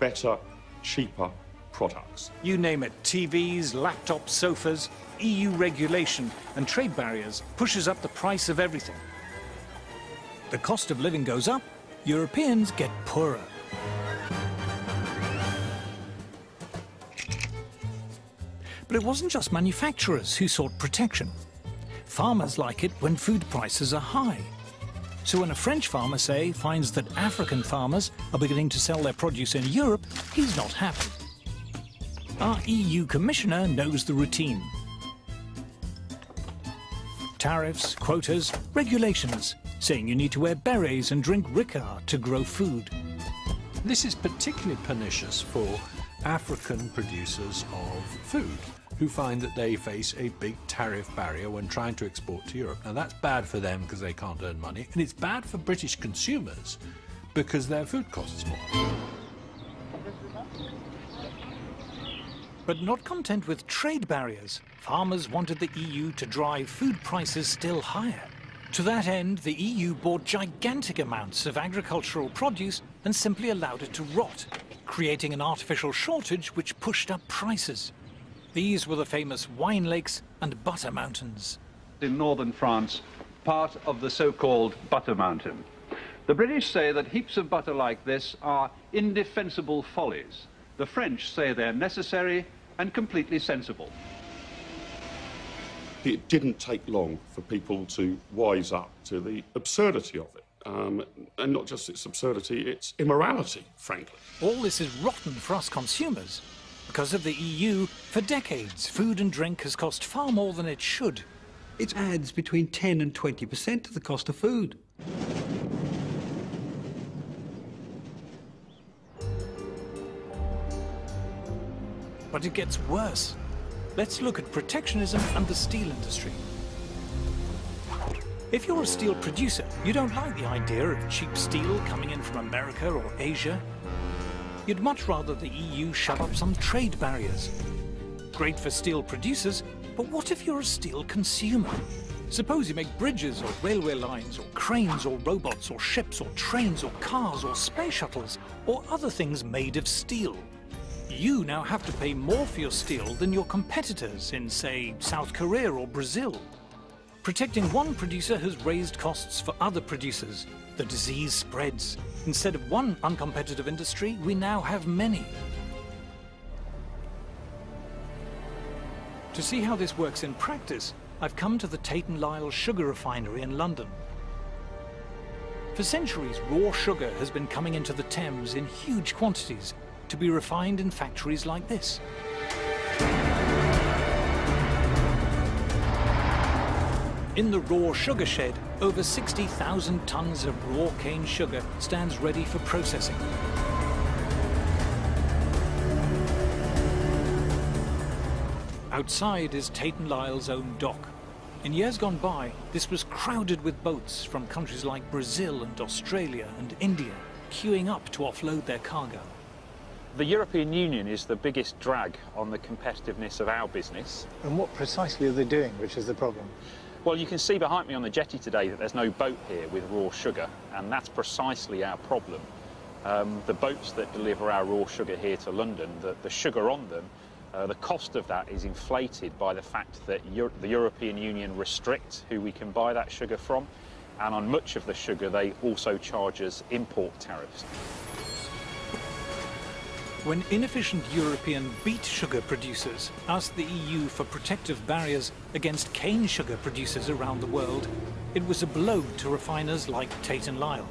better, cheaper products. You name it, TVs, laptops, sofas, EU regulation and trade barriers pushes up the price of everything. The cost of living goes up, Europeans get poorer. But it wasn't just manufacturers who sought protection. Farmers like it when food prices are high. So when a French farmer, say, finds that African farmers are beginning to sell their produce in Europe, he's not happy. Our EU commissioner knows the routine. Tariffs, quotas, regulations, saying you need to wear berets and drink Ricard to grow food. This is particularly pernicious for African producers of food who find that they face a big tariff barrier when trying to export to Europe. Now that's bad for them because they can't earn money, and it's bad for British consumers because their food costs more. But not content with trade barriers, farmers wanted the EU to drive food prices still higher. To that end, the EU bought gigantic amounts of agricultural produce and simply allowed it to rot, creating an artificial shortage which pushed up prices. These were the famous wine lakes and butter mountains. In northern France, part of the so-called butter mountain. The British say that heaps of butter like this are indefensible follies. The French say they're necessary and completely sensible. It didn't take long for people to wise up to the absurdity of it. Um, and not just its absurdity, its immorality, frankly. All this is rotten for us consumers. Because of the EU, for decades, food and drink has cost far more than it should. It adds between 10 and 20% to the cost of food. But it gets worse. Let's look at protectionism and the steel industry. If you're a steel producer, you don't like the idea of cheap steel coming in from America or Asia. You'd much rather the EU shove up some trade barriers. Great for steel producers, but what if you're a steel consumer? Suppose you make bridges or railway lines or cranes or robots or ships or trains or cars or space shuttles or other things made of steel. You now have to pay more for your steel than your competitors in, say, South Korea or Brazil. Protecting one producer has raised costs for other producers. The disease spreads. Instead of one uncompetitive industry, we now have many. To see how this works in practice, I've come to the Tate & Lyle sugar refinery in London. For centuries, raw sugar has been coming into the Thames in huge quantities to be refined in factories like this. In the raw sugar shed, over 60,000 tons of raw cane sugar stands ready for processing. Outside is Tate & Lyle's own dock. In years gone by, this was crowded with boats from countries like Brazil and Australia and India, queuing up to offload their cargo. The European Union is the biggest drag on the competitiveness of our business. And what precisely are they doing, which is the problem? Well, you can see behind me on the jetty today that there's no boat here with raw sugar, and that's precisely our problem. Um, the boats that deliver our raw sugar here to London, the, the sugar on them, uh, the cost of that is inflated by the fact that Euro the European Union restricts who we can buy that sugar from, and on much of the sugar they also charge us import tariffs. When inefficient European beet sugar producers asked the EU for protective barriers against cane sugar producers around the world, it was a blow to refiners like Tate & Lyle.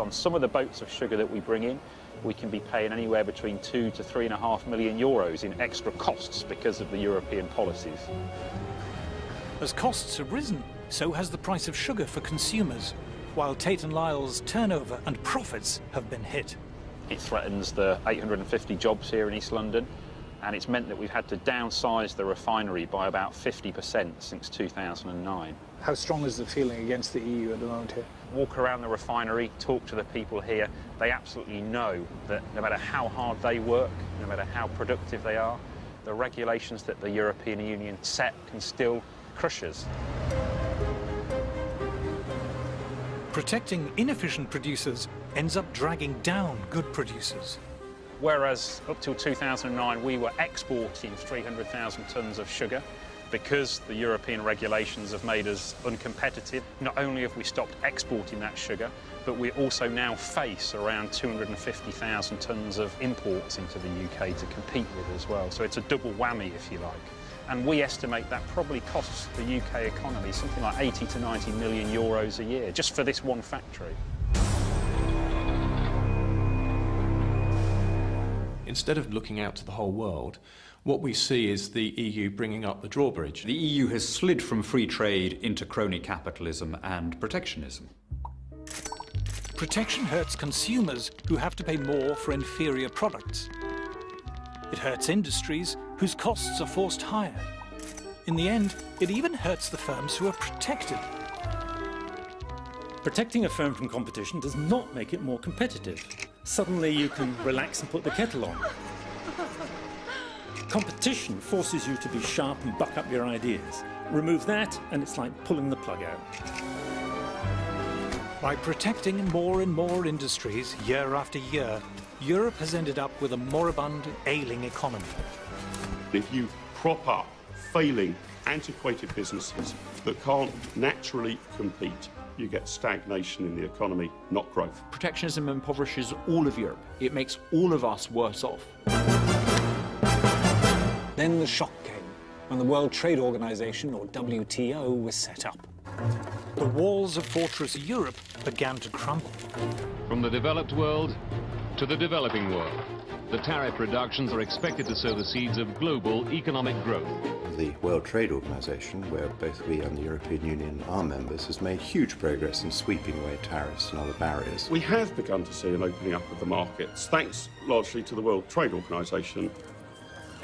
On some of the boats of sugar that we bring in, we can be paying anywhere between two to three and a half million euros in extra costs because of the European policies. As costs have risen, so has the price of sugar for consumers, while Tate & Lyle's turnover and profits have been hit. It threatens the 850 jobs here in East London, and it's meant that we've had to downsize the refinery by about 50% since 2009. How strong is the feeling against the EU at the moment here? Walk around the refinery, talk to the people here. They absolutely know that no matter how hard they work, no matter how productive they are, the regulations that the European Union set can still crush us. Protecting inefficient producers ends up dragging down good producers. whereas up till 2009 we were exporting 300,000 tonnes of sugar, because the European regulations have made us uncompetitive, not only have we stopped exporting that sugar, but we also now face around 250,000 tonnes of imports into the UK to compete with as well. So it's a double whammy, if you like. And we estimate that probably costs the UK economy something like 80 to 90 million euros a year, just for this one factory. Instead of looking out to the whole world, what we see is the EU bringing up the drawbridge. The EU has slid from free trade into crony capitalism and protectionism. Protection hurts consumers who have to pay more for inferior products. It hurts industries whose costs are forced higher. In the end, it even hurts the firms who are protected. Protecting a firm from competition does not make it more competitive. Suddenly you can relax and put the kettle on. Competition forces you to be sharp and buck up your ideas. Remove that, and it's like pulling the plug out. By protecting more and more industries year after year, Europe has ended up with a moribund, ailing economy. If you prop up failing, antiquated businesses that can't naturally compete, you get stagnation in the economy, not growth. Protectionism impoverishes all of Europe. It makes all of us worse off. Then the shock came when the World Trade Organization, or WTO, was set up. The walls of Fortress Europe began to crumble. From the developed world to the developing world, the tariff reductions are expected to sow the seeds of global economic growth. The World Trade Organization, where both we and the European Union are members, has made huge progress in sweeping away tariffs and other barriers. We have begun to see an opening up of the markets, thanks largely to the World Trade Organization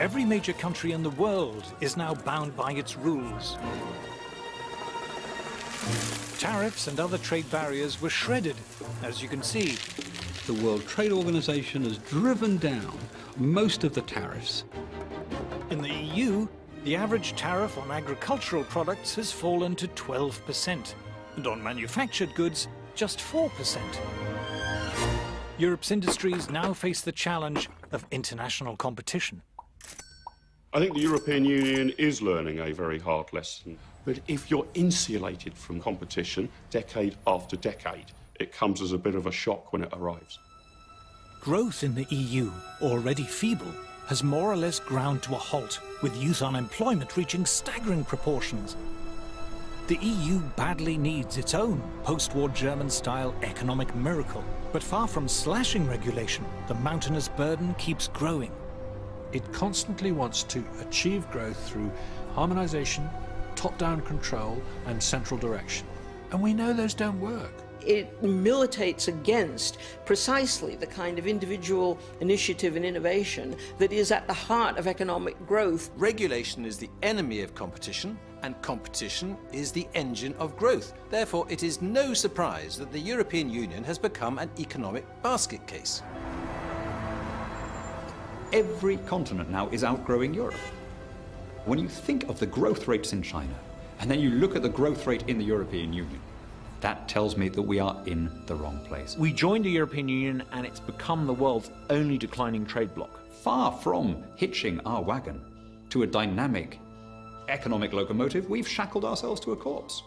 Every major country in the world is now bound by its rules. Tariffs and other trade barriers were shredded, as you can see. The World Trade Organization has driven down most of the tariffs. In the EU, the average tariff on agricultural products has fallen to 12%, and on manufactured goods, just 4%. Europe's industries now face the challenge of international competition. I think the European Union is learning a very hard lesson. But if you're insulated from competition decade after decade, it comes as a bit of a shock when it arrives. Growth in the EU, already feeble, has more or less ground to a halt, with youth unemployment reaching staggering proportions. The EU badly needs its own post-war German-style economic miracle. But far from slashing regulation, the mountainous burden keeps growing. It constantly wants to achieve growth through harmonisation, top-down control and central direction. And we know those don't work. It militates against precisely the kind of individual initiative and innovation that is at the heart of economic growth. Regulation is the enemy of competition, and competition is the engine of growth. Therefore, it is no surprise that the European Union has become an economic basket case. Every continent now is outgrowing Europe. When you think of the growth rates in China, and then you look at the growth rate in the European Union, that tells me that we are in the wrong place. We joined the European Union and it's become the world's only declining trade bloc. Far from hitching our wagon to a dynamic economic locomotive, we've shackled ourselves to a corpse.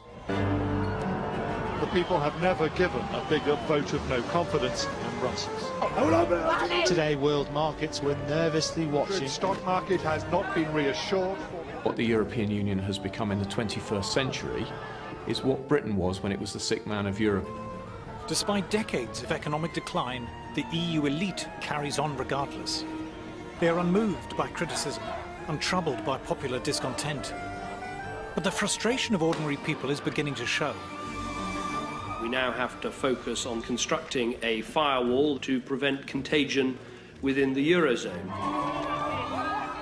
The people have never given a bigger vote of no confidence in Brussels. Today, world markets were nervously watching. The stock market has not been reassured. What the European Union has become in the 21st century is what Britain was when it was the sick man of Europe. Despite decades of economic decline, the EU elite carries on regardless. They are unmoved by criticism, untroubled by popular discontent. But the frustration of ordinary people is beginning to show. We now have to focus on constructing a firewall to prevent contagion within the Eurozone.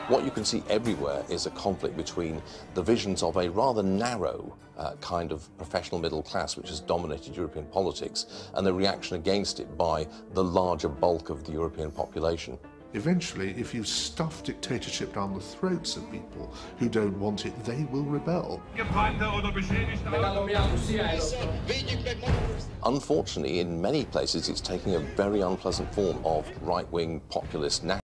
What you can see everywhere is a conflict between the visions of a rather narrow uh, kind of professional middle class which has dominated European politics and the reaction against it by the larger bulk of the European population. Eventually, if you stuff dictatorship down the throats of people who don't want it, they will rebel. Unfortunately, in many places, it's taking a very unpleasant form of right wing populist nationalism.